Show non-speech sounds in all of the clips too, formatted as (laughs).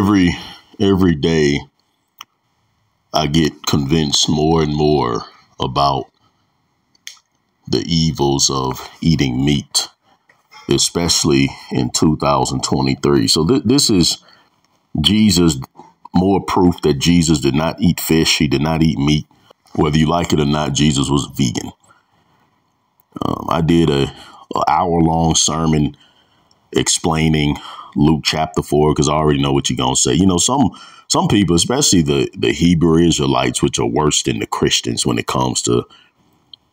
every every day I get convinced more and more about the evils of eating meat, especially in 2023. So th- this is Jesus more proof that Jesus did not eat fish, he did not eat meat. Whether you like it or not, Jesus was vegan. Um, I did a, a hour long sermon explaining Luke chapter four because I already know what you're gonna say. You know, some some people, especially the the Hebrew Israelites, which are worse than the Christians when it comes to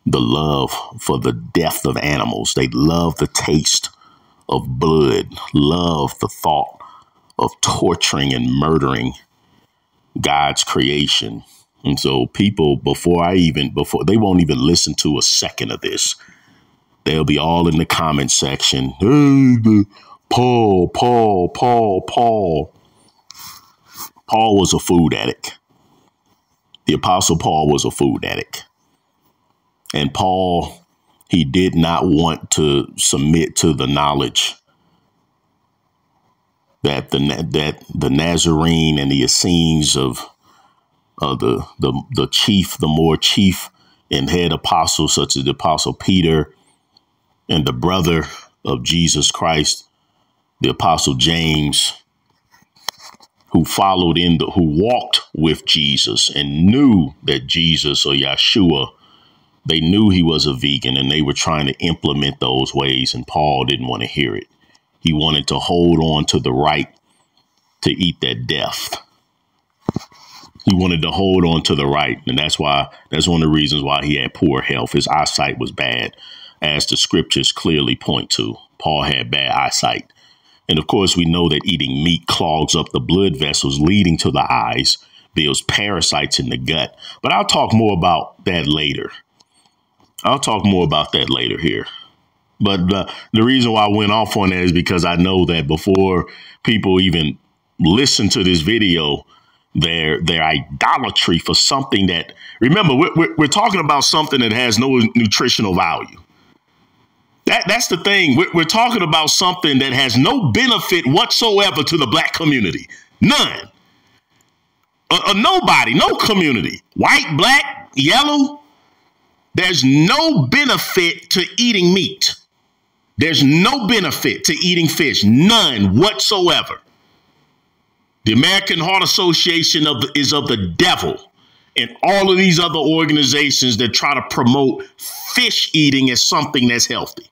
the love for the death of animals. They love the taste of blood, love the thought of torturing and murdering God's creation. And so people before I even before they won't even listen to a second of this. They'll be all in the comment section. Hey, Paul, Paul, Paul, Paul. Paul was a food addict. The apostle Paul was a food addict. And Paul, he did not want to submit to the knowledge that the that the Nazarene and the Essenes of uh, the the the chief, the more chief and head apostles, such as the apostle Peter and the brother of Jesus Christ, the apostle James, who followed in the who walked with Jesus and knew that Jesus or Yeshua, they knew he was a vegan and they were trying to implement those ways, and Paul didn't want to hear it. He wanted to hold on to the right to eat that death. He wanted to hold on to the right, and that's why that's one of the reasons why he had poor health. His eyesight was bad, as the scriptures clearly point to. Paul had bad eyesight. And of course, we know that eating meat clogs up the blood vessels leading to the eyes, builds parasites in the gut. But I'll talk more about that later. I'll talk more about that later here. But the, the reason why I went off on that is because I know that before people even listen to this video, their their idolatry for something that remember we're, we're, we're talking about something that has no nutritional value. That that's the thing. We're, we're talking about something that has no benefit whatsoever to the black community. None. A, a nobody, no community. White, black, yellow. There's no benefit to eating meat. There's no benefit to eating fish, none whatsoever. The American Heart Association of the, is of the devil, and all of these other organizations that try to promote fish eating as something that's healthy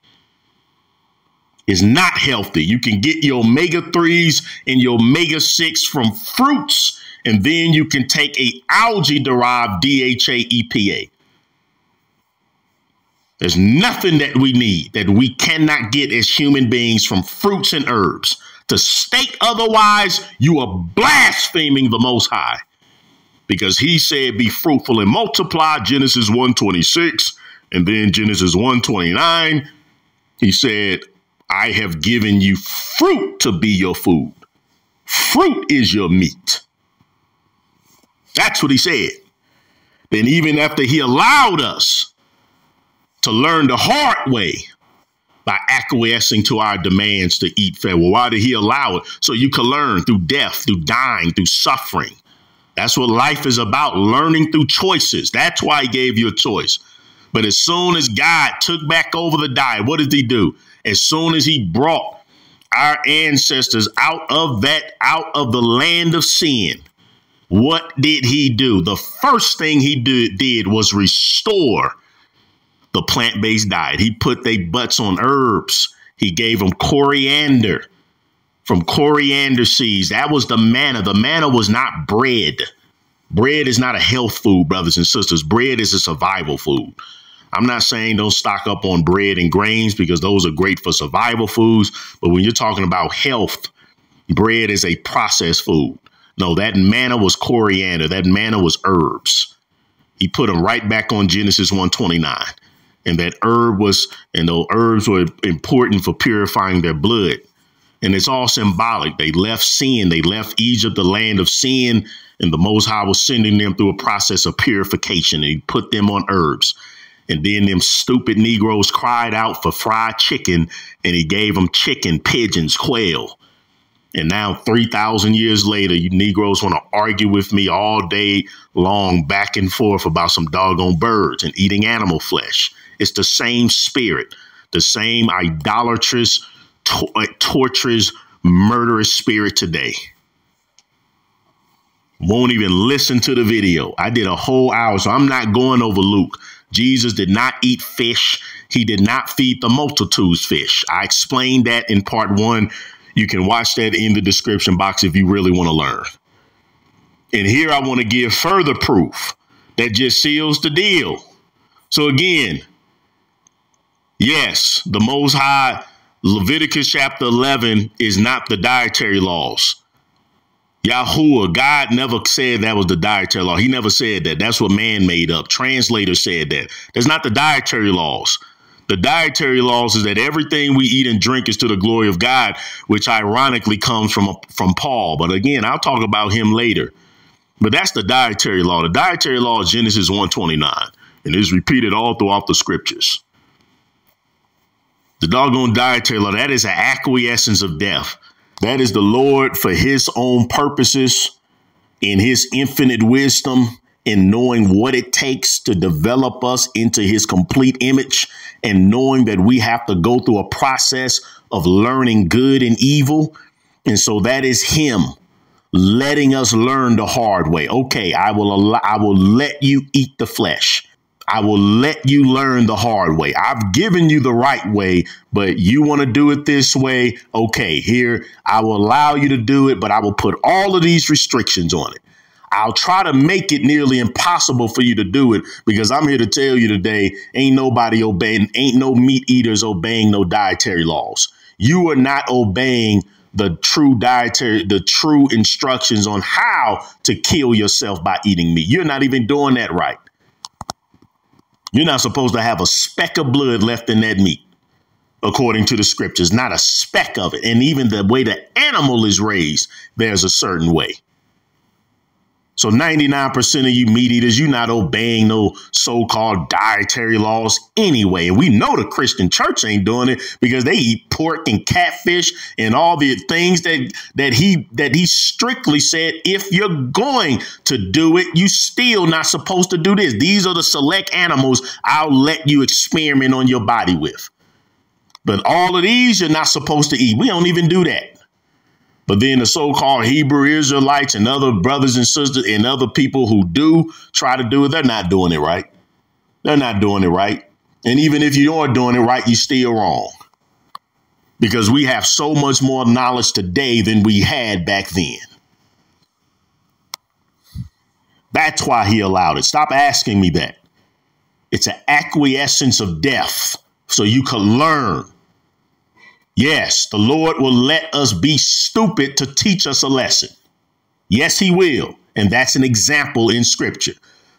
is not healthy. You can get your omega 3s and your omega 6 from fruits, and then you can take a algae derived DHA EPA. There's nothing that we need that we cannot get as human beings from fruits and herbs. To state otherwise, you are blaspheming the Most High. Because he said, be fruitful and multiply, Genesis 126, and then Genesis 129. He said, I have given you fruit to be your food. Fruit is your meat. That's what he said. Then even after he allowed us to learn the hard way by acquiescing to our demands to eat fair. Well, why did he allow it? So you can learn through death, through dying, through suffering. That's what life is about, learning through choices. That's why he gave you a choice. But as soon as God took back over the diet, what did he do? As soon as he brought our ancestors out of that, out of the land of sin, what did he do? The first thing he did, did was restore the plant based diet. He put their butts on herbs. He gave them coriander from coriander seeds. That was the manna. The manna was not bread. Bread is not a health food, brothers and sisters. Bread is a survival food. I'm not saying don't stock up on bread and grains because those are great for survival foods. But when you're talking about health, bread is a processed food. No, that manna was coriander. That manna was herbs. He put them right back on Genesis 129 and that herb was, and those herbs were important for purifying their blood. And it's all symbolic. They left sin, they left Egypt, the land of sin, and the Most High was sending them through a process of purification. And he put them on herbs. And then them stupid Negroes cried out for fried chicken, and he gave them chicken, pigeons, quail. And now, 3,000 years later, you Negroes want to argue with me all day long, back and forth about some doggone birds and eating animal flesh. It's the same spirit, the same idolatrous, uh, torturous, murderous spirit today. Won't even listen to the video. I did a whole hour, so I'm not going over Luke. Jesus did not eat fish. He did not feed the multitudes fish. I explained that in part one. You can watch that in the description box if you really want to learn. And here I want to give further proof that just seals the deal. So again, yes, the Most High, Leviticus chapter 11 is not the dietary laws. Yahuwah, God never said that was the dietary law. He never said that. That's what man made up. Translators said that. That's not the dietary laws. The dietary laws is that everything we eat and drink is to the glory of God, which ironically comes from from Paul. But again, I'll talk about him later. But that's the dietary law. The dietary law is Genesis 129 and is repeated all throughout the scriptures. The doggone dietary law, that is an acquiescence of death. That is the Lord for his own purposes in his infinite wisdom in knowing what it takes to develop us into his complete image and knowing that we have to go through a process of learning good and evil. And so that is him letting us learn the hard way. Okay, I will allow, I will let you eat the flesh. I will let you learn the hard way. I've given you the right way, but you want to do it this way. Okay, here, I will allow you to do it, but I will put all of these restrictions on it. I'll try to make it nearly impossible for you to do it because I'm here to tell you today ain't nobody obeying, ain't no meat eaters obeying no dietary laws. You are not obeying the true dietary, the true instructions on how to kill yourself by eating meat. You're not even doing that right. You're not supposed to have a speck of blood left in that meat, according to the scriptures, not a speck of it. And even the way the animal is raised, there's a certain way. So 99% of you meat eaters, you're not obeying no so-called dietary laws anyway. And we know the Christian church ain't doing it because they eat pork and catfish and all the things that that he that he strictly said if you're going to do it, you still not supposed to do this. These are the select animals I'll let you experiment on your body with. But all of these you're not supposed to eat. We don't even do that. But then the so-called Hebrew Israelites and other brothers and sisters and other people who do try to do it, they're not doing it right. They're not doing it right. And even if you are doing it right, you're still wrong. Because we have so much more knowledge today than we had back then. That's why he allowed it. Stop asking me that. It's an acquiescence of death so you can learn Yes, the Lord will let us be stupid to teach us a lesson. Yes, He will. And that's an example in Scripture.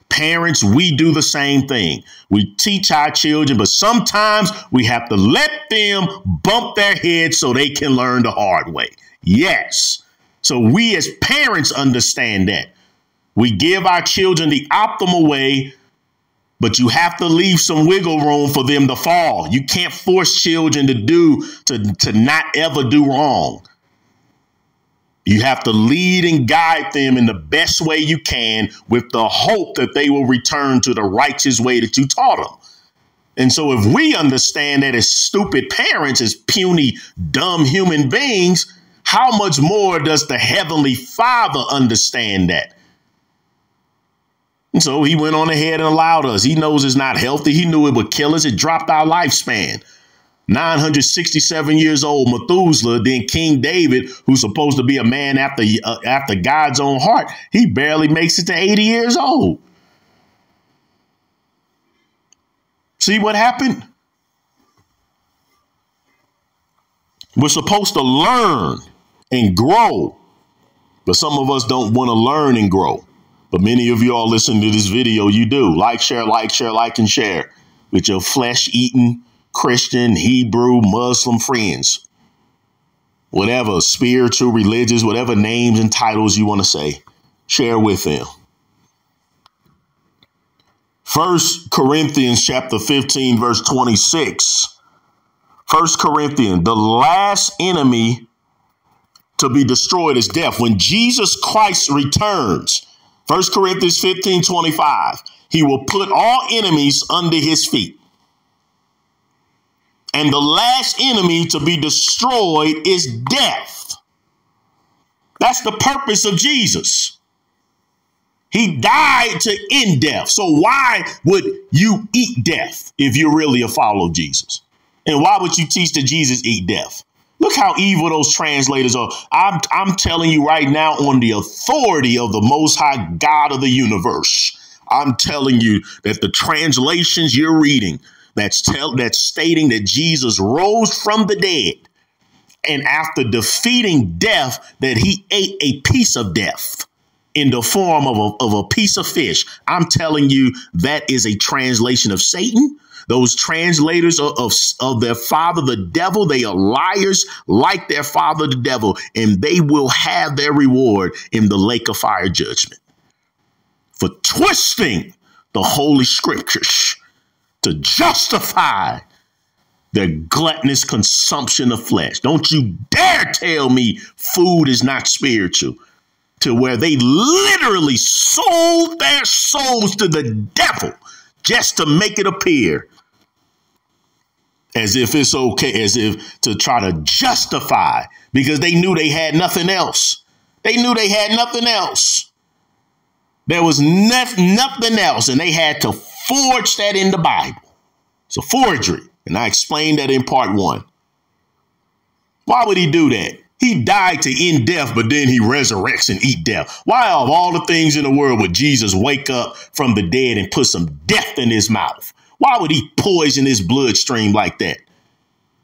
Parents, we do the same thing. We teach our children, but sometimes we have to let them bump their heads so they can learn the hard way. Yes. So we as parents understand that. We give our children the optimal way but you have to leave some wiggle room for them to fall. You can't force children to do to, to not ever do wrong. You have to lead and guide them in the best way you can with the hope that they will return to the righteous way that you taught them. And so if we understand that as stupid parents, as puny, dumb human beings, how much more does the heavenly father understand that? And so he went on ahead and allowed us. He knows it's not healthy. He knew it would kill us. It dropped our lifespan. 967 years old, Methuselah, then King David, who's supposed to be a man after, uh, after God's own heart, he barely makes it to 80 years old. See what happened? We're supposed to learn and grow, but some of us don't want to learn and grow. But many of y'all listening to this video, you do. Like, share, like, share, like, and share with your flesh eating Christian, Hebrew, Muslim friends. Whatever spiritual, religious, whatever names and titles you want to say, share with them. First Corinthians chapter 15, verse 26. First Corinthians, the last enemy to be destroyed is death. When Jesus Christ returns, 1 Corinthians 15 25, he will put all enemies under his feet. And the last enemy to be destroyed is death. That's the purpose of Jesus. He died to end death. So why would you eat death if you're really a follower of Jesus? And why would you teach that Jesus eat death? Look how evil those translators are. I'm, I'm telling you right now, on the authority of the Most High God of the universe, I'm telling you that the translations you're reading that's tell that's stating that Jesus rose from the dead and after defeating death that he ate a piece of death in the form of a, of a piece of fish. I'm telling you that is a translation of Satan those translators of, of, of their father, the devil, they are liars like their father, the devil, and they will have their reward in the lake of fire judgment for twisting the holy scriptures to justify their gluttonous consumption of flesh. Don't you dare tell me food is not spiritual to where they literally sold their souls to the devil just to make it appear as if it's okay, as if to try to justify because they knew they had nothing else. They knew they had nothing else. There was nothing else, and they had to forge that in the Bible. It's a forgery. And I explained that in part one. Why would he do that? He died to end death, but then he resurrects and eat death. Why, of all the things in the world, would Jesus wake up from the dead and put some death in his mouth? Why would he poison his bloodstream like that?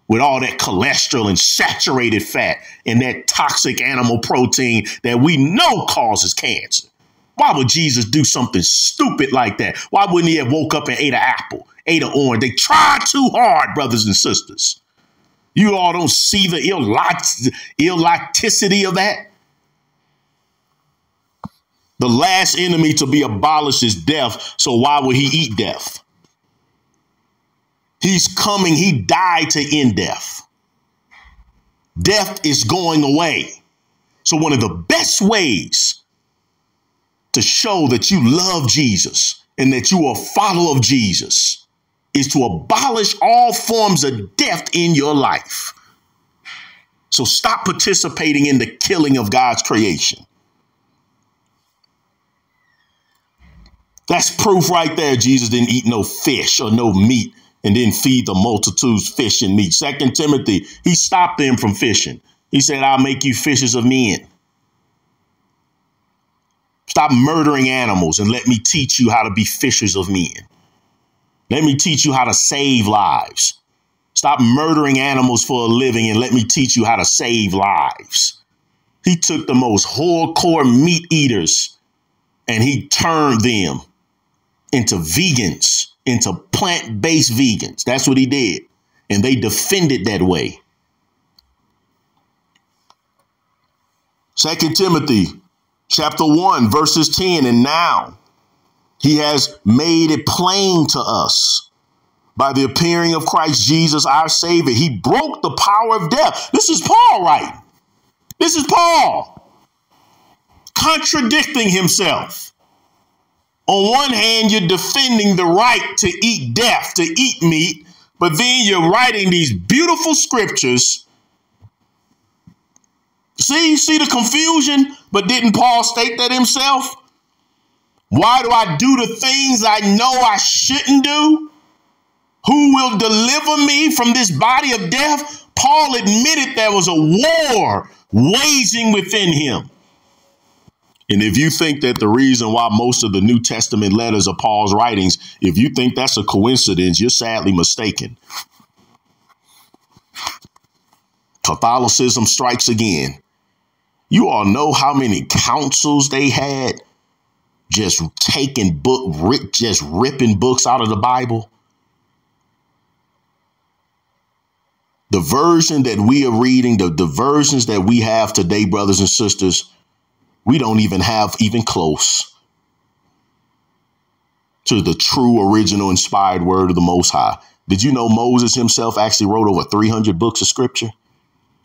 With all that cholesterol and saturated fat and that toxic animal protein that we know causes cancer. Why would Jesus do something stupid like that? Why wouldn't he have woke up and ate an apple, ate an orange? They try too hard, brothers and sisters. You all don't see the illoticity of that. The last enemy to be abolished is death. So why would he eat death? He's coming. He died to end death. Death is going away. So, one of the best ways to show that you love Jesus and that you are a follower of Jesus is to abolish all forms of death in your life. So, stop participating in the killing of God's creation. That's proof right there. Jesus didn't eat no fish or no meat and then feed the multitudes fish and meat. Second Timothy, he stopped them from fishing. He said, I'll make you fishers of men. Stop murdering animals and let me teach you how to be fishers of men. Let me teach you how to save lives. Stop murdering animals for a living and let me teach you how to save lives. He took the most hardcore meat eaters and he turned them into vegans into plant based vegans. That's what he did. And they defended that way. Second Timothy chapter 1, verses 10. And now he has made it plain to us by the appearing of Christ Jesus, our Savior. He broke the power of death. This is Paul, right? This is Paul contradicting himself. On one hand, you're defending the right to eat death, to eat meat, but then you're writing these beautiful scriptures. See, see the confusion? But didn't Paul state that himself? Why do I do the things I know I shouldn't do? Who will deliver me from this body of death? Paul admitted there was a war waging within him. And if you think that the reason why most of the New Testament letters are Paul's writings, if you think that's a coincidence, you're sadly mistaken. Catholicism strikes again. You all know how many councils they had just taking book, just ripping books out of the Bible. The version that we are reading, the, the versions that we have today, brothers and sisters, we don't even have even close to the true original inspired word of the most high did you know moses himself actually wrote over 300 books of scripture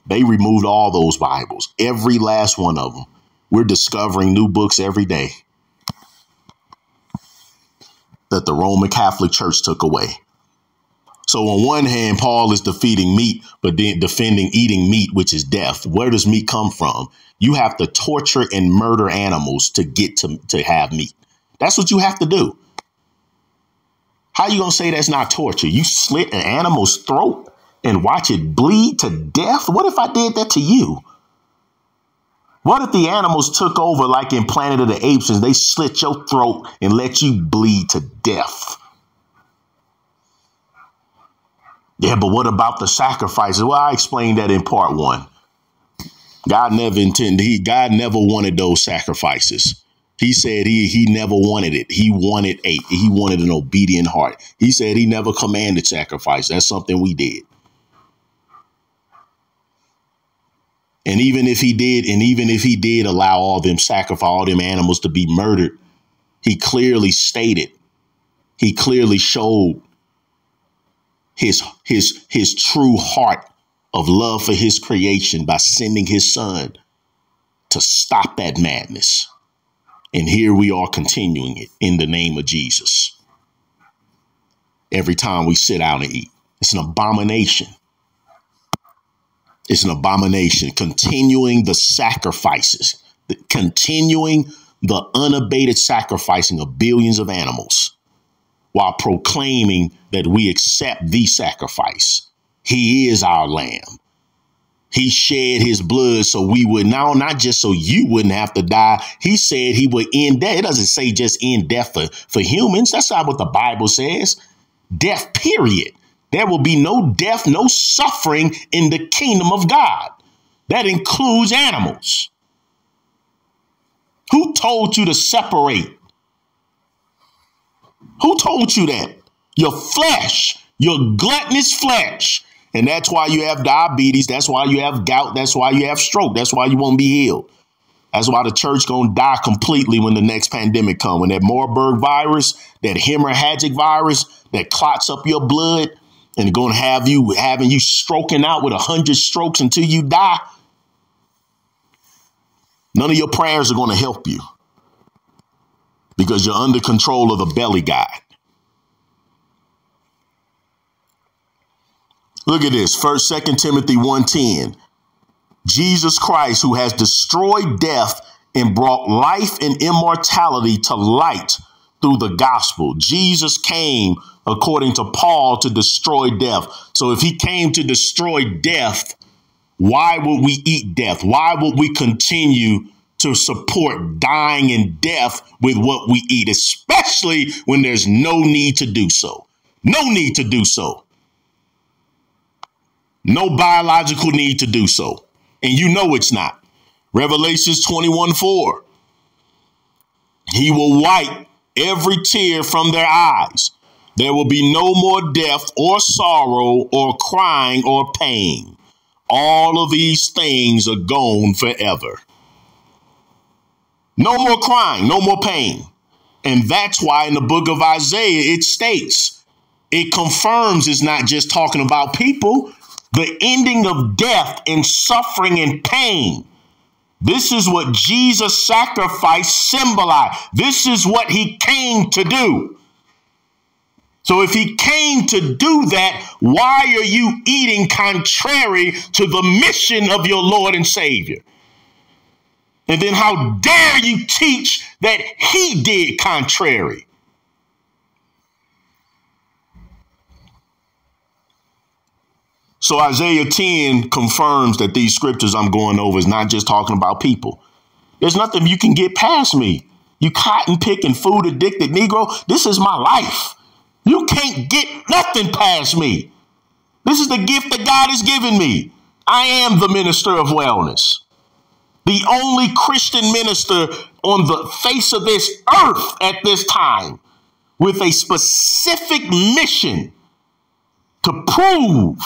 They removed all those Bibles, every last one of them. We're discovering new books every day that the Roman Catholic Church took away. So on one hand, Paul is defeating meat, but then defending eating meat, which is death. Where does meat come from? You have to torture and murder animals to get to, to have meat. That's what you have to do. How are you gonna say that's not torture? You slit an animal's throat and watch it bleed to death? What if I did that to you? What if the animals took over like in Planet of the Apes and they slit your throat and let you bleed to death? Yeah, but what about the sacrifices? Well, I explained that in part one. God never intended, he God never wanted those sacrifices. He said he he never wanted it. He wanted a he wanted an obedient heart. He said he never commanded sacrifice. That's something we did. And even if he did, and even if he did allow all them sacrifice all them animals to be murdered, he clearly stated, he clearly showed his his his true heart of love for his creation by sending his son to stop that madness. And here we are continuing it in the name of Jesus. Every time we sit down and eat, it's an abomination. It's an abomination. Continuing the sacrifices, continuing the unabated sacrificing of billions of animals while proclaiming that we accept the sacrifice. He is our lamb. He shed his blood so we would now, not just so you wouldn't have to die. He said he would end death. It doesn't say just end death for, for humans. That's not what the Bible says. Death, period. There will be no death, no suffering in the kingdom of God. That includes animals. Who told you to separate who told you that? Your flesh, your gluttonous flesh. And that's why you have diabetes. That's why you have gout. That's why you have stroke. That's why you won't be healed. That's why the church gonna die completely when the next pandemic come. When that Marburg virus, that hemorrhagic virus that clots up your blood and gonna have you having you stroking out with a hundred strokes until you die. None of your prayers are gonna help you because you're under control of the belly guy. Look at this. First, Second Timothy 1:10. Jesus Christ, who has destroyed death and brought life and immortality to light through the gospel. Jesus came, according to Paul, to destroy death. So if he came to destroy death, why would we eat death? Why would we continue to support dying and death with what we eat, especially when there's no need to do so. No need to do so. No biological need to do so. And you know it's not. Revelations 21 4. He will wipe every tear from their eyes. There will be no more death or sorrow or crying or pain. All of these things are gone forever. No more crying, no more pain. And that's why in the book of Isaiah, it states, it confirms it's not just talking about people, the ending of death and suffering and pain. This is what Jesus' sacrifice symbolized. This is what he came to do. So if he came to do that, why are you eating contrary to the mission of your Lord and Savior? And then how dare you teach that he did contrary? So Isaiah 10 confirms that these scriptures I'm going over is not just talking about people. There's nothing you can get past me. You cotton picking, food addicted Negro, this is my life. You can't get nothing past me. This is the gift that God has given me. I am the minister of wellness the only Christian minister on the face of this earth at this time with a specific mission to prove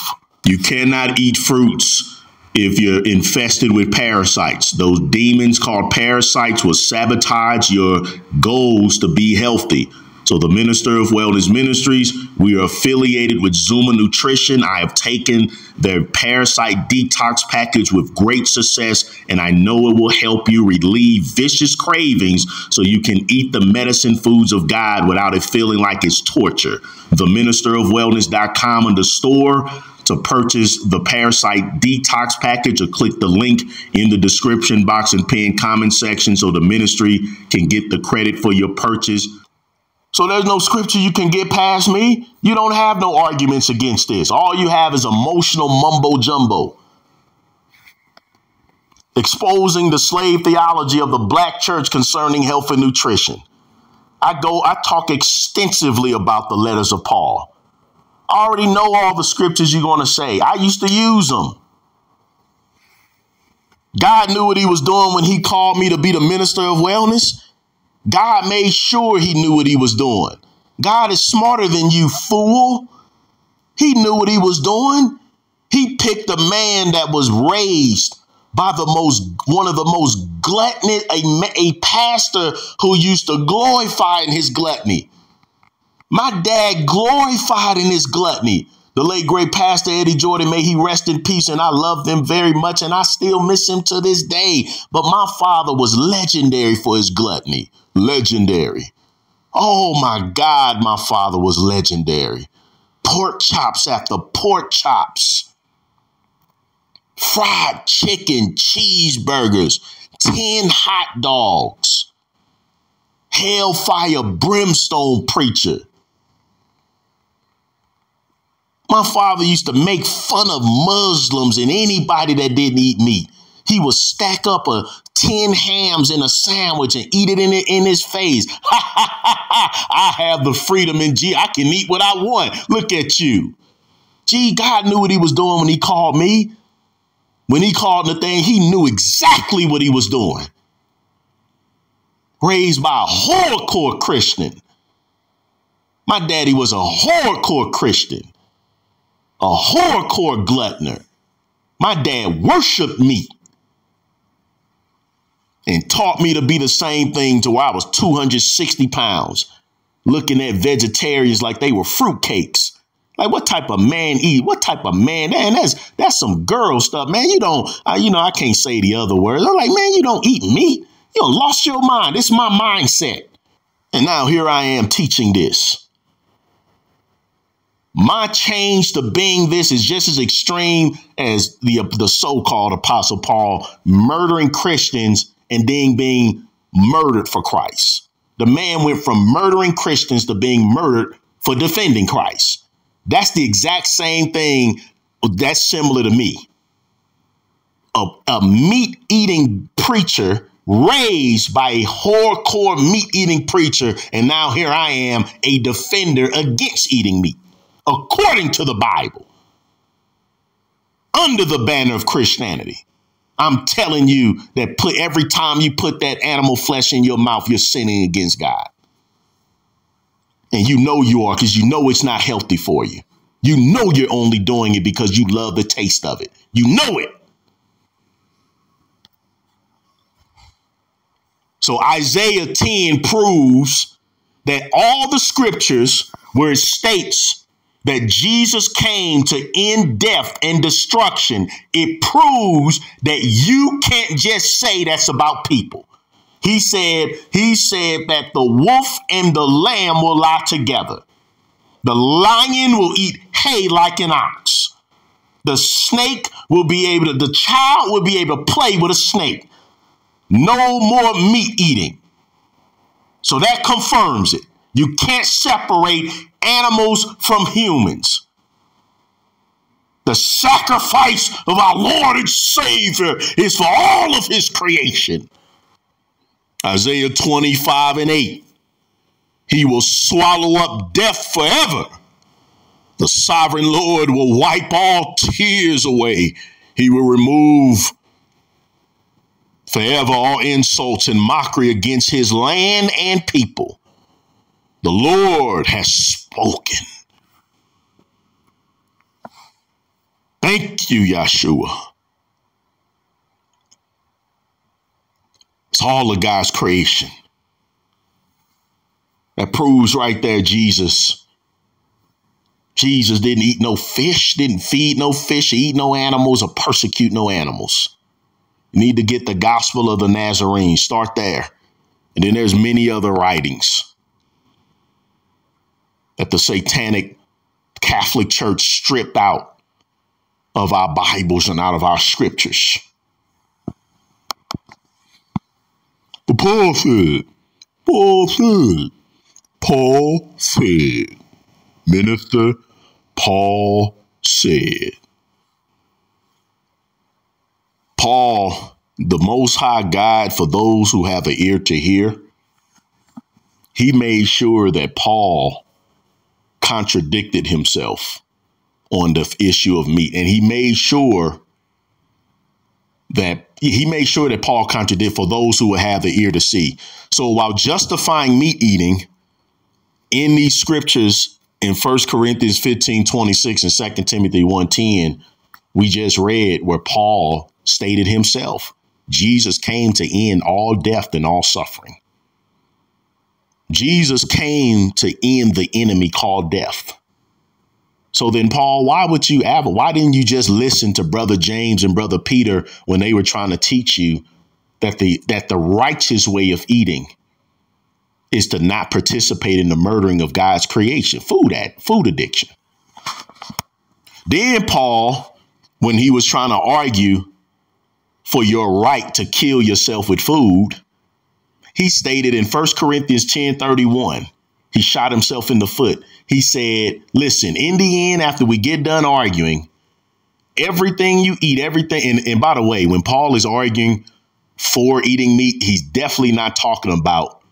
you cannot eat fruits if you're infested with parasites. Those demons called parasites will sabotage your goals to be healthy. So, the Minister of Wellness Ministries, we are affiliated with Zuma Nutrition. I have taken their parasite detox package with great success, and I know it will help you relieve vicious cravings so you can eat the medicine foods of God without it feeling like it's torture. The Minister of Wellness.com in the store to purchase the parasite detox package or click the link in the description box and pin comment section so the ministry can get the credit for your purchase. So there's no scripture you can get past me. You don't have no arguments against this. All you have is emotional mumbo jumbo. Exposing the slave theology of the black church concerning health and nutrition. I go, I talk extensively about the letters of Paul. I already know all the scriptures you're going to say. I used to use them. God knew what he was doing when he called me to be the minister of wellness. God made sure he knew what he was doing. God is smarter than you, fool. He knew what he was doing. He picked a man that was raised by the most one of the most gluttonous a, a pastor who used to glorify in his gluttony. My dad glorified in his gluttony. The late great pastor Eddie Jordan, may he rest in peace, and I love him very much, and I still miss him to this day. But my father was legendary for his gluttony. Legendary. Oh my God, my father was legendary. Pork chops after pork chops, fried chicken, cheeseburgers, 10 hot dogs, hellfire brimstone preacher. My father used to make fun of Muslims and anybody that didn't eat meat. He would stack up a 10 hams in a sandwich and eat it in, in his face. (laughs) I have the freedom in G. I can eat what I want. Look at you. Gee, God knew what he was doing when he called me. When he called the thing, he knew exactly what he was doing. Raised by a hardcore Christian. My daddy was a hardcore Christian, a hardcore gluttoner. My dad worshiped me and taught me to be the same thing to where I was 260 pounds, looking at vegetarians like they were fruitcakes. Like what type of man eat? What type of man? Man, that's that's some girl stuff, man. You don't, uh, you know, I can't say the other words. I'm like, man, you don't eat meat. You lost your mind. Is my mindset. And now here I am teaching this. My change to being this is just as extreme as the the so-called Apostle Paul murdering Christians and then being murdered for Christ. The man went from murdering Christians to being murdered for defending Christ. That's the exact same thing that's similar to me. A, a meat eating preacher raised by a hardcore meat eating preacher, and now here I am, a defender against eating meat, according to the Bible, under the banner of Christianity. I'm telling you that put every time you put that animal flesh in your mouth, you're sinning against God. And you know you are because you know it's not healthy for you. You know you're only doing it because you love the taste of it. You know it. So Isaiah 10 proves that all the scriptures where it states that Jesus came to end death and destruction, it proves that you can't just say that's about people. He said, he said that the wolf and the lamb will lie together. The lion will eat hay like an ox. The snake will be able to, the child will be able to play with a snake. No more meat eating. So that confirms it. You can't separate animals from humans. The sacrifice of our Lord and Savior is for all of his creation. Isaiah 25 and 8. He will swallow up death forever. The sovereign Lord will wipe all tears away. He will remove forever all insults and mockery against his land and people. The Lord has spoken. Thank you, Yeshua. It's all of God's creation. That proves right there, Jesus. Jesus didn't eat no fish, didn't feed no fish, eat no animals, or persecute no animals. You need to get the gospel of the Nazarene. Start there. And then there's many other writings that the satanic Catholic Church stripped out of our Bibles and out of our scriptures. But Paul said, Paul said, Paul said, Minister Paul said. Paul, the Most High God for those who have an ear to hear, he made sure that Paul contradicted himself on the issue of meat. And he made sure that he made sure that Paul contradicted for those who would have the ear to see. So while justifying meat eating in these scriptures in 1 Corinthians 15, 26 and 2 Timothy 1:10, we just read where Paul stated himself, Jesus came to end all death and all suffering. Jesus came to end the enemy called death. So then, Paul, why would you ever? Why didn't you just listen to Brother James and Brother Peter when they were trying to teach you that the that the righteous way of eating is to not participate in the murdering of God's creation, food at food addiction. Then Paul, when he was trying to argue for your right to kill yourself with food, he stated in 1 Corinthians 10 31, he shot himself in the foot. He said, Listen, in the end, after we get done arguing, everything you eat, everything, and, and by the way, when Paul is arguing for eating meat, he's definitely not talking about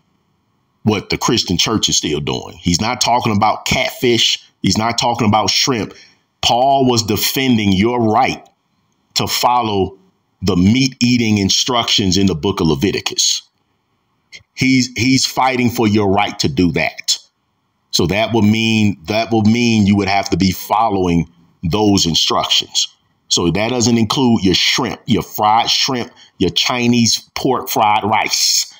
what the Christian church is still doing. He's not talking about catfish. He's not talking about shrimp. Paul was defending your right to follow the meat eating instructions in the book of Leviticus. He's he's fighting for your right to do that. So that would mean that would mean you would have to be following those instructions. So that doesn't include your shrimp, your fried shrimp, your Chinese pork fried rice.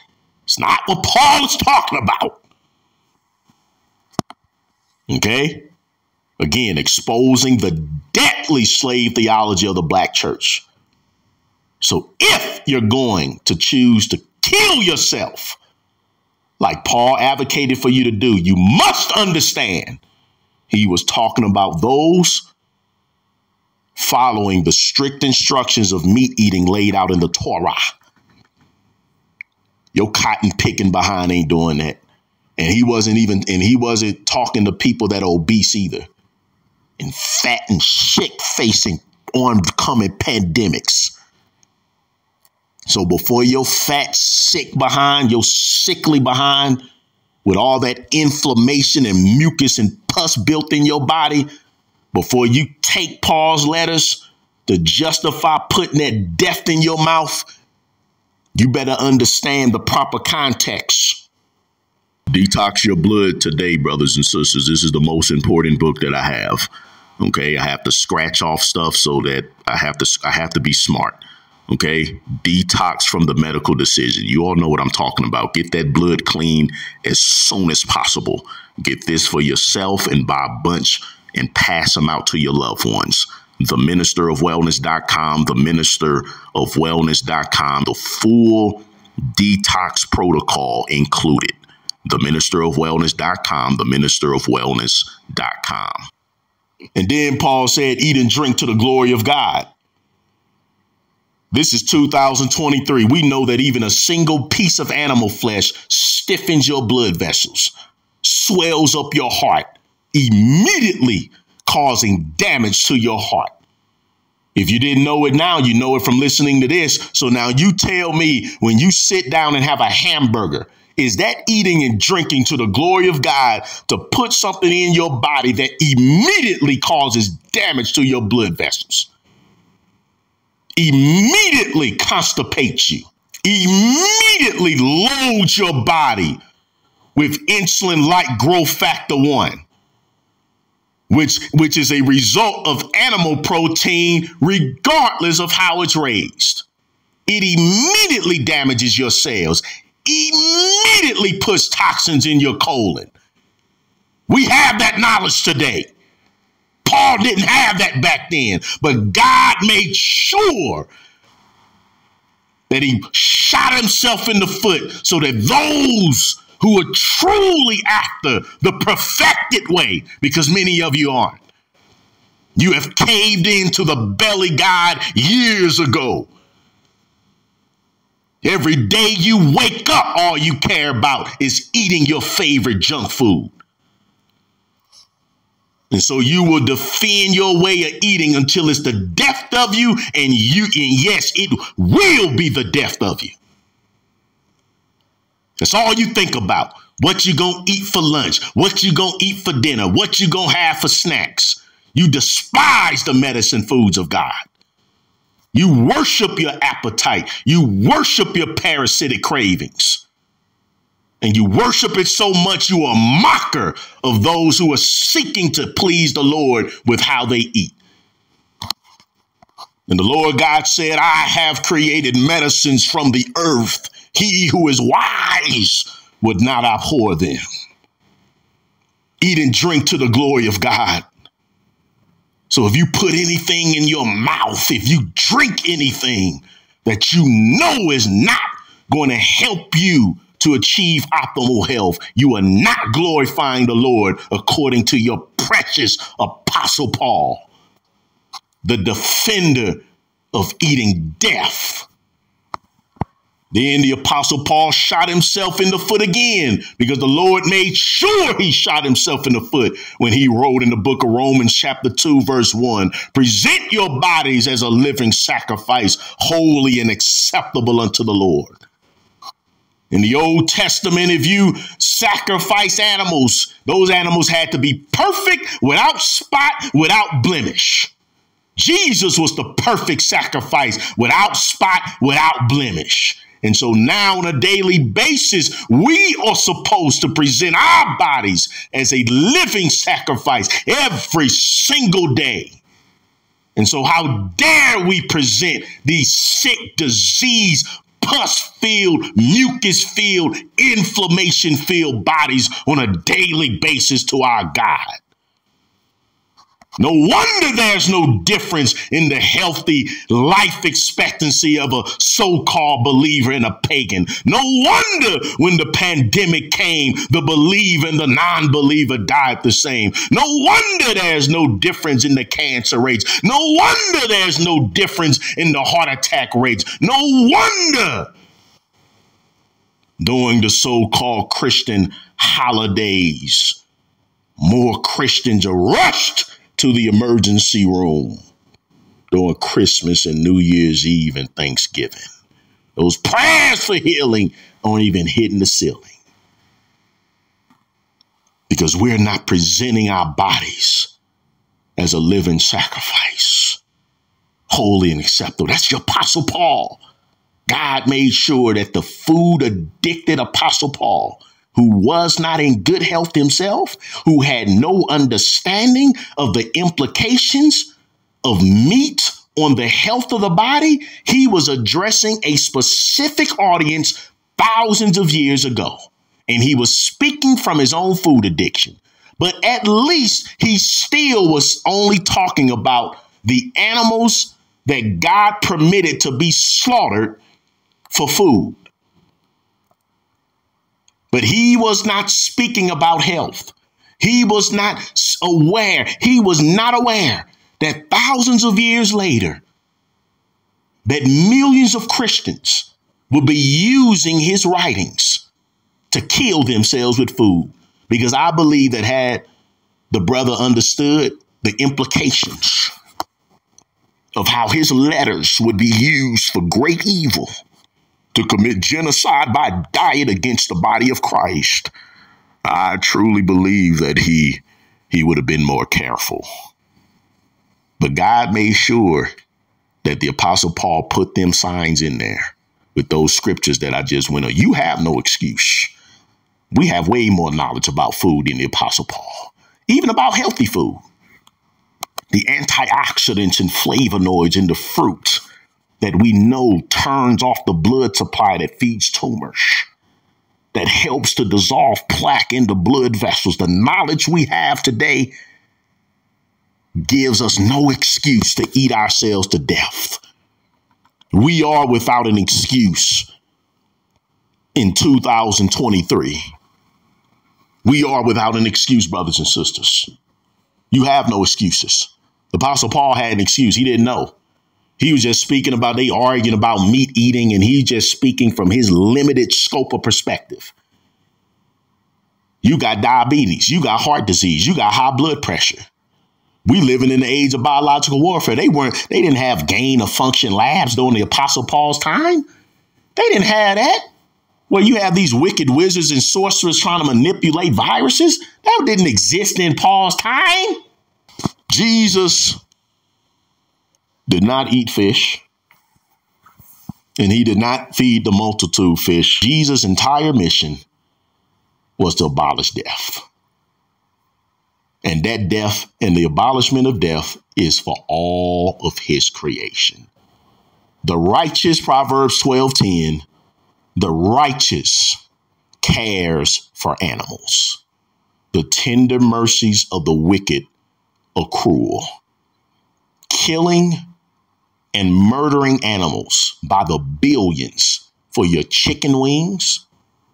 It's not what Paul is talking about. Okay? Again, exposing the deadly slave theology of the black church. So if you're going to choose to kill yourself, like Paul advocated for you to do, you must understand he was talking about those following the strict instructions of meat eating laid out in the Torah. Your cotton picking behind ain't doing that. And he wasn't even, and he wasn't talking to people that obese either. And fat and shit facing oncoming pandemics. So before your fat, sick behind, your sickly behind, with all that inflammation and mucus and pus built in your body, before you take Paul's letters to justify putting that death in your mouth, you better understand the proper context. Detox your blood today, brothers and sisters. This is the most important book that I have. Okay, I have to scratch off stuff so that I have to I have to be smart. Okay, detox from the medical decision. You all know what I'm talking about. Get that blood clean as soon as possible. Get this for yourself and buy a bunch and pass them out to your loved ones. The minister of wellness.com, the minister of wellness.com, the full detox protocol included. The minister of wellness.com, the minister of wellness.com. And then Paul said, eat and drink to the glory of God. This is 2023. We know that even a single piece of animal flesh stiffens your blood vessels, swells up your heart, immediately causing damage to your heart. If you didn't know it now, you know it from listening to this. So now you tell me when you sit down and have a hamburger, is that eating and drinking to the glory of God to put something in your body that immediately causes damage to your blood vessels? Immediately constipates you, immediately loads your body with insulin like growth factor 1 which which is a result of animal protein regardless of how it's raised it immediately damages your cells immediately puts toxins in your colon. We have that knowledge today. Paul didn't have that back then, but God made sure that he shot himself in the foot so that those who are truly after the perfected way, because many of you aren't, you have caved into the belly God years ago. Every day you wake up, all you care about is eating your favorite junk food. And so you will defend your way of eating until it's the death of you, and you, and yes, it will be the death of you. That's all you think about. What you gonna eat for lunch, what you gonna eat for dinner, what you gonna have for snacks. You despise the medicine foods of God. You worship your appetite. You worship your parasitic cravings. And you worship it so much you are a mocker of those who are seeking to please the Lord with how they eat. And the Lord God said, I have created medicines from the earth. He who is wise would not abhor them. Eat and drink to the glory of God. So if you put anything in your mouth, if you drink anything that you know is not going to help you to achieve optimal health, you are not glorifying the Lord according to your precious Apostle Paul, the defender of eating death. Then the apostle Paul shot himself in the foot again because the Lord made sure he shot himself in the foot when he wrote in the book of Romans chapter 2 verse 1, present your bodies as a living sacrifice, holy and acceptable unto the Lord. In the Old Testament, if you sacrifice animals, those animals had to be perfect, without spot, without blemish. Jesus was the perfect sacrifice, without spot, without blemish. And so now on a daily basis, we are supposed to present our bodies as a living sacrifice every single day. And so, how dare we present these sick, disease, pus filled, mucus filled, inflammation filled bodies on a daily basis to our God? No wonder there's no difference in the healthy life expectancy of a so called believer and a pagan. No wonder when the pandemic came, the believer and the non believer died the same. No wonder there's no difference in the cancer rates. No wonder there's no difference in the heart attack rates. No wonder during the so called Christian holidays, more Christians are rushed to the emergency room during Christmas and New Year's Eve and Thanksgiving. Those prayers for healing aren't even hitting the ceiling because we're not presenting our bodies as a living sacrifice, holy and acceptable. That's the Apostle Paul. God made sure that the food addicted Apostle Paul who was not in good health himself, who had no understanding of the implications of meat on the health of the body, he was addressing a specific audience thousands of years ago. And he was speaking from his own food addiction. But at least he still was only talking about the animals that God permitted to be slaughtered for food. But he was not speaking about health. He was not aware. He was not aware that thousands of years later, that millions of Christians would be using his writings to kill themselves with food. Because I believe that had the brother understood the implications of how his letters would be used for great evil, to commit genocide by diet against the body of Christ, I truly believe that he he would have been more careful. But God made sure that the apostle Paul put them signs in there with those scriptures that I just went on. You have no excuse. We have way more knowledge about food than the apostle Paul, even about healthy food. The antioxidants and flavonoids in the fruit that we know turns off the blood supply that feeds tumors. that helps to dissolve plaque in the blood vessels. The knowledge we have today gives us no excuse to eat ourselves to death. We are without an excuse in 2023. We are without an excuse, brothers and sisters. You have no excuses. The Apostle Paul had an excuse. He didn't know. He was just speaking about, they arguing about meat eating, and he's just speaking from his limited scope of perspective. You got diabetes, you got heart disease, you got high blood pressure. We living in the age of biological warfare. They weren't, they didn't have gain of function labs during the Apostle Paul's time. They didn't have that. Where you have these wicked wizards and sorcerers trying to manipulate viruses. That didn't exist in Paul's time. Jesus did not eat fish and he did not feed the multitude fish. Jesus' entire mission was to abolish death. And that death and the abolishment of death is for all of his creation. The righteous, Proverbs 12:10, the righteous cares for animals. The tender mercies of the wicked are cruel. Killing and murdering animals by the billions for your chicken wings,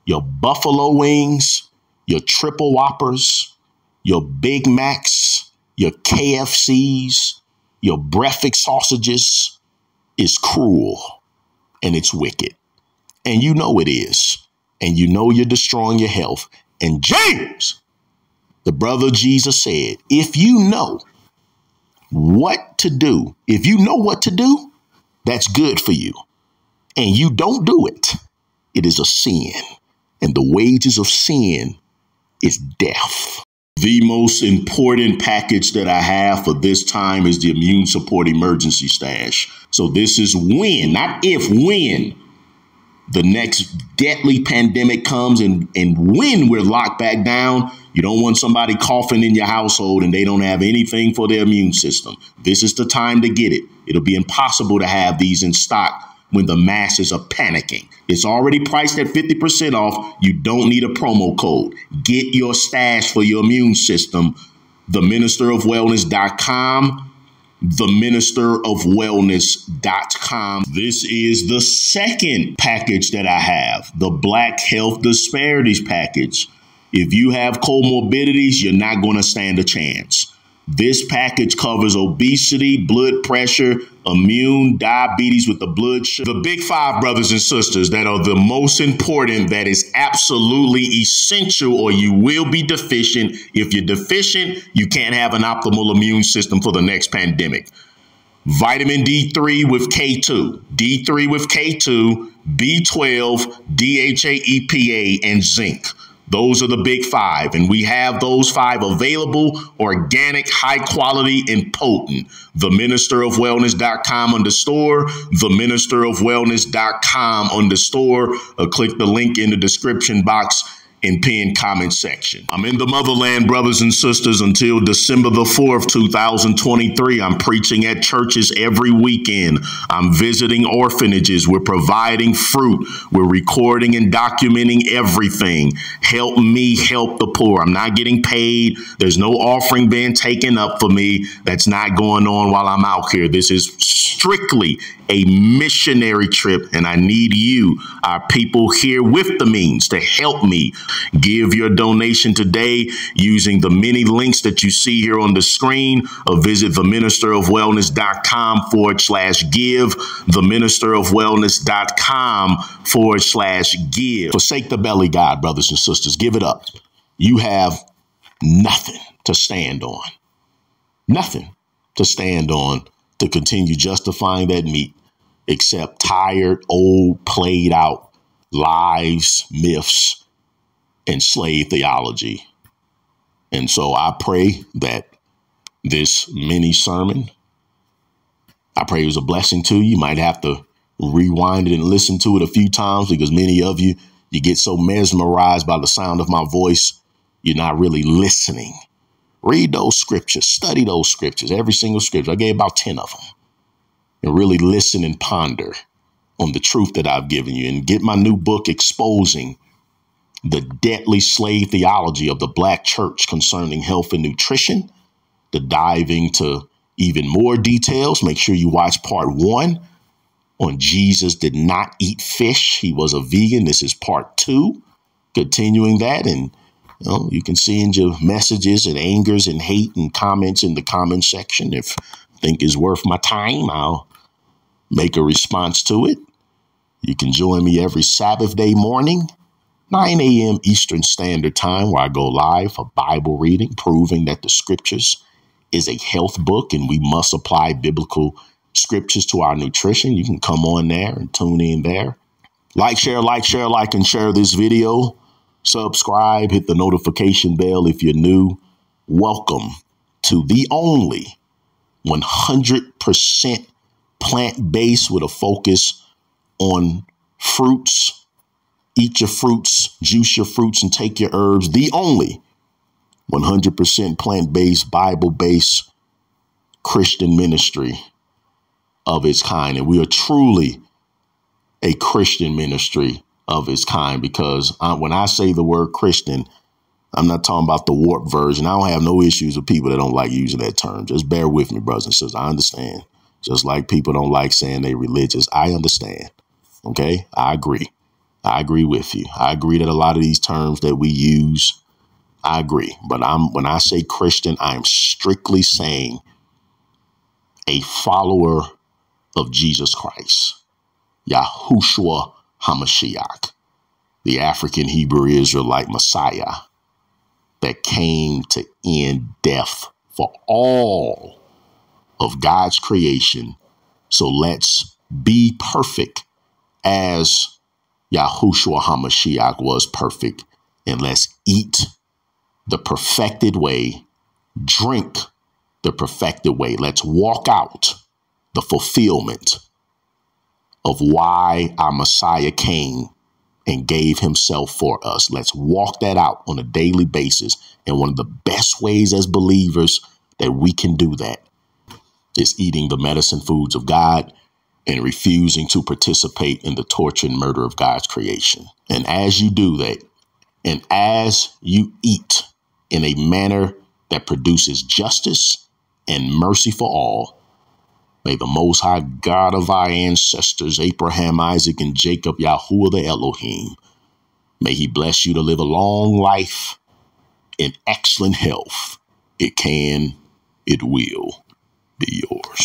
your buffalo wings, your triple whoppers, your Big Macs, your KFCs, your breakfast sausages is cruel and it's wicked. And you know it is. And you know you're destroying your health. And James, the brother Jesus said, if you know what to do, if you know what to do, that's good for you. And you don't do it, it is a sin. And the wages of sin is death. The most important package that I have for this time is the immune support emergency stash. So this is when, not if, when the next deadly pandemic comes and, and when we're locked back down, you don't want somebody coughing in your household and they don't have anything for their immune system. This is the time to get it. It'll be impossible to have these in stock when the masses are panicking. It's already priced at 50% off. You don't need a promo code. Get your stash for your immune system. the TheMinisterOfWellness.com theministerofwellness.com. This is the second package that I have, the Black Health Disparities Package. If you have comorbidities, you're not going to stand a chance. This package covers obesity, blood pressure, immune, diabetes with the blood sugar. The big five brothers and sisters that are the most important, that is absolutely essential, or you will be deficient. If you're deficient, you can't have an optimal immune system for the next pandemic. Vitamin D3 with K2, D3 with K2, B12, DHA, EPA, and zinc. Those are the big five, and we have those five available, organic, high quality, and potent. The Minister of Wellness.com on the store, the Minister of Wellness.com on the store, or uh, click the link in the description box in pinned comment section. I'm in the motherland, brothers and sisters, until December the 4th, 2023. I'm preaching at churches every weekend. I'm visiting orphanages. We're providing fruit. We're recording and documenting everything. Help me help the poor. I'm not getting paid. There's no offering being taken up for me. That's not going on while I'm out here. This is strictly a missionary trip, and I need you, our people here with the means, to help me give your donation today using the many links that you see here on the screen, or visit theministerofwellness.com forward slash give, theministerofwellness.com forward slash give. Forsake the belly, God, brothers and sisters. Give it up. You have nothing to stand on. Nothing to stand on to continue justifying that meat except tired, old, played out lies, myths, and slave theology. And so I pray that this mini sermon, I pray it was a blessing to you. You might have to rewind it and listen to it a few times because many of you, you get so mesmerized by the sound of my voice, you're not really listening. Read those scriptures, study those scriptures, every single scripture. I gave about 10 of them. And really listen and ponder on the truth that I've given you and get my new book exposing the deadly slave theology of the black church concerning health and nutrition, to dive into even more details, make sure you watch part one on Jesus did not eat fish. He was a vegan. This is part two, continuing that. And you, you can send your messages and angers and hate and comments in the comment section. If think is worth my time, I'll make a response to it. You can join me every Sabbath day morning, 9 a.m. Eastern Standard Time, where I go live for Bible reading, proving that the scriptures is a health book and we must apply biblical scriptures to our nutrition. You can come on there and tune in there. Like, share, like, share, like, and share this video. Subscribe, hit the notification bell if you're new. Welcome to the only 100% plant based with a focus on fruits. Eat your fruits, juice your fruits, and take your herbs. The only 100% plant based, Bible based Christian ministry of its kind. And we are truly a Christian ministry of its kind because I, when I say the word Christian, I'm not talking about the warped version. I don't have no issues with people that don't like using that term. Just bear with me, brothers and sisters. I understand. Just like people don't like saying they're religious. I understand. Okay? I agree. I agree with you. I agree that a lot of these terms that we use I agree. But I'm when I say Christian, I'm strictly saying a follower of Jesus Christ, Yahushua HaMashiach, the African Hebrew Israelite Messiah that came to end death for all of God's creation. So let's be perfect as Yahushua HaMashiach was perfect, and let's eat the perfected way, drink the perfected way. Let's walk out the fulfillment of why our Messiah came and gave himself for us. Let's walk that out on a daily basis. And one of the best ways as believers that we can do that is eating the medicine foods of God and refusing to participate in the torture and murder of God's creation. And as you do that, and as you eat in a manner that produces justice and mercy for all. May the Most High God of our ancestors, Abraham, Isaac, and Jacob, Yahuwah the Elohim, may he bless you to live a long life in excellent health. It can, it will be yours.